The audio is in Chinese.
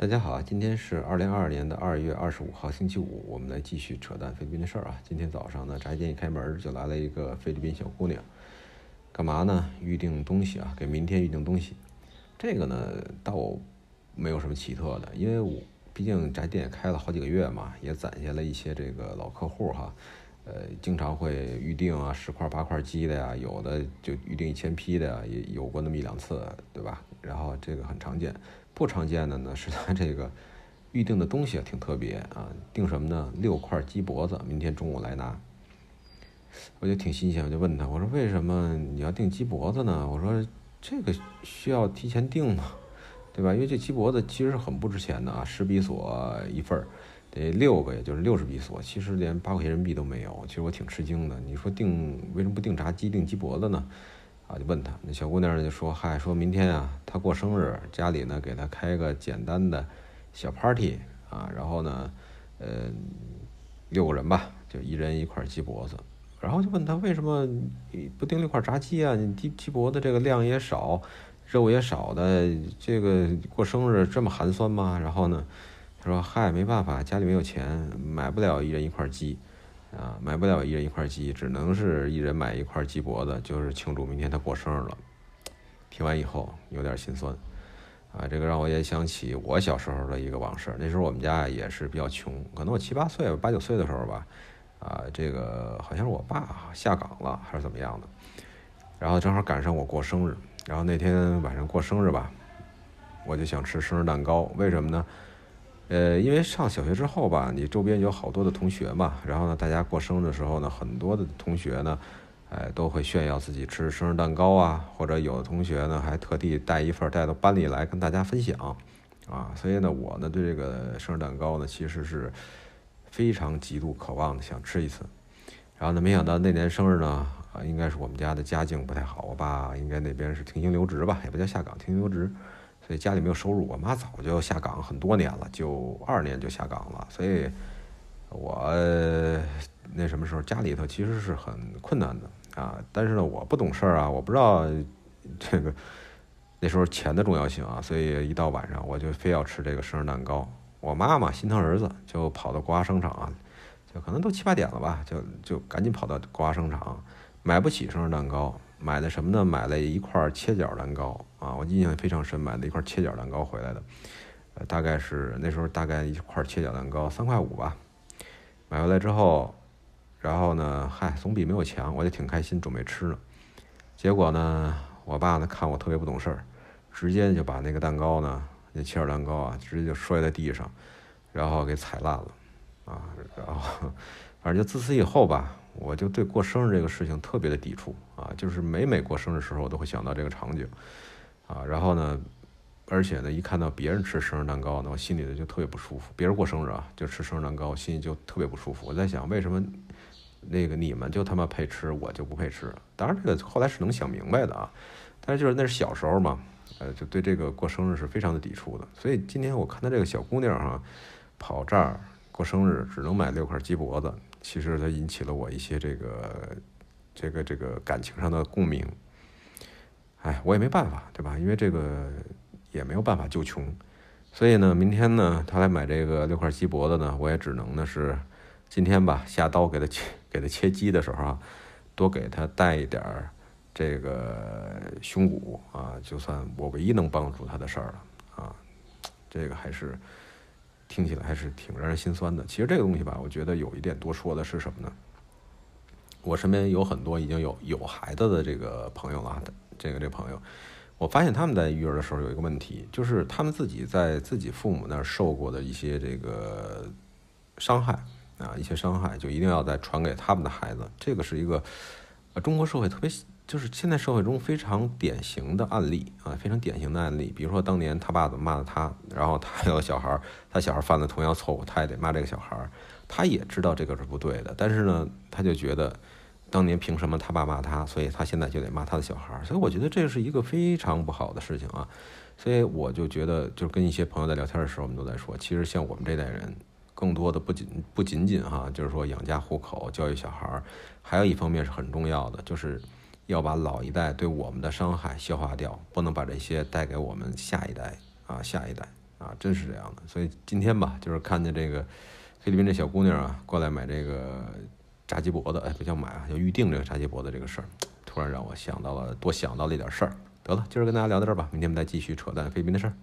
大家好，今天是二零二二年的二月二十五号，星期五，我们来继续扯淡菲律宾的事儿啊。今天早上呢，宅店一开门就来了一个菲律宾小姑娘，干嘛呢？预定东西啊，给明天预定东西。这个呢，倒没有什么奇特的，因为我毕竟宅店也开了好几个月嘛，也攒下了一些这个老客户哈，呃，经常会预定啊，十块八块鸡的呀，有的就预定一千批的呀，也有过那么一两次，对吧？然后这个很常见。不常见的呢，是他这个预定的东西，挺特别啊。订什么呢？六块鸡脖子，明天中午来拿。我就挺新鲜，我就问他，我说为什么你要订鸡脖子呢？我说这个需要提前订吗？对吧？因为这鸡脖子其实很不值钱的啊，十比索一份儿，得六个，也就是六十比索，其实连八块钱人民币都没有。其实我挺吃惊的。你说订为什么不订炸鸡，订鸡脖子呢？啊，就问他，那小姑娘就说：“嗨，说明天啊，她过生日，家里呢给她开个简单的小 party 啊，然后呢，呃，六个人吧，就一人一块鸡脖子。然后就问他为什么不订六块炸鸡啊？你鸡鸡脖子这个量也少，肉也少的，这个过生日这么寒酸吗？然后呢，他说：嗨，没办法，家里没有钱，买不了一人一块鸡。”啊，买不了一人一块鸡，只能是一人买一块鸡脖子，就是庆祝明天他过生日了。听完以后有点心酸，啊，这个让我也想起我小时候的一个往事。那时候我们家也是比较穷，可能我七八岁、八九岁的时候吧，啊，这个好像是我爸下岗了还是怎么样的，然后正好赶上我过生日，然后那天晚上过生日吧，我就想吃生日蛋糕，为什么呢？呃，因为上小学之后吧，你周边有好多的同学嘛，然后呢，大家过生日的时候呢，很多的同学呢，哎，都会炫耀自己吃生日蛋糕啊，或者有的同学呢，还特地带一份带到班里来跟大家分享，啊，所以呢，我呢对这个生日蛋糕呢，其实是非常极度渴望的想吃一次，然后呢，没想到那年生日呢，啊，应该是我们家的家境不太好，我爸应该那边是停薪留职吧，也不叫下岗，停薪留职。所以家里没有收入，我妈早就下岗很多年了，九二年就下岗了。所以，我那什么时候家里头其实是很困难的啊。但是呢，我不懂事儿啊，我不知道这个那时候钱的重要性啊。所以一到晚上，我就非要吃这个生日蛋糕。我妈妈心疼儿子，就跑到瓜生厂，就可能都七八点了吧，就就赶紧跑到瓜生厂，买不起生日蛋糕。买的什么呢？买了一块切角蛋糕啊，我印象非常深，买了一块切角蛋糕回来的，大概是那时候大概一块切角蛋糕三块五吧。买回来之后，然后呢，嗨，总比没有强，我就挺开心，准备吃呢。结果呢，我爸呢看我特别不懂事儿，直接就把那个蛋糕呢，那切角蛋糕啊，直接就摔在地上，然后给踩烂了，啊，然后 反正就自此以后吧。我就对过生日这个事情特别的抵触啊，就是每每过生日时候，我都会想到这个场景，啊，然后呢，而且呢，一看到别人吃生日蛋糕呢，我心里头就特别不舒服。别人过生日啊，就吃生日蛋糕，心里就特别不舒服。我在想，为什么那个你们就他妈配吃，我就不配吃？当然，这个后来是能想明白的啊，但是就是那是小时候嘛，呃，就对这个过生日是非常的抵触的。所以今天我看到这个小姑娘哈，跑这儿过生日，只能买六块鸡脖子。其实它引起了我一些这个、这个、这个感情上的共鸣。哎，我也没办法，对吧？因为这个也没有办法救穷，所以呢，明天呢，他来买这个六块鸡脖子呢，我也只能呢是今天吧，下刀给他切、给他切鸡的时候啊，多给他带一点儿这个胸骨啊，就算我唯一能帮助他的事儿了啊。这个还是。听起来还是挺让人心酸的。其实这个东西吧，我觉得有一点多说的是什么呢？我身边有很多已经有有孩子的这个朋友了，这个这朋友，我发现他们在育儿的时候有一个问题，就是他们自己在自己父母那儿受过的一些这个伤害啊，一些伤害就一定要再传给他们的孩子。这个是一个呃中国社会特别。就是现在社会中非常典型的案例啊，非常典型的案例。比如说当年他爸怎么骂的他，然后他有小孩儿，他小孩犯了同样错误，他也得骂这个小孩儿。他也知道这个是不对的，但是呢，他就觉得当年凭什么他爸骂他，所以他现在就得骂他的小孩儿。所以我觉得这是一个非常不好的事情啊。所以我就觉得，就是跟一些朋友在聊天的时候，我们都在说，其实像我们这代人，更多的不仅不仅仅哈，就是说养家糊口、教育小孩儿，还有一方面是很重要的，就是。要把老一代对我们的伤害消化掉，不能把这些带给我们下一代啊，下一代啊，真是这样的。所以今天吧，就是看见这个菲律宾这小姑娘啊，过来买这个炸鸡脖子，哎，不叫买啊，要预定这个炸鸡脖子这个事儿，突然让我想到了，多想到了一点事儿。得了，今儿跟大家聊到这儿吧，明天我们再继续扯淡菲律宾的事儿。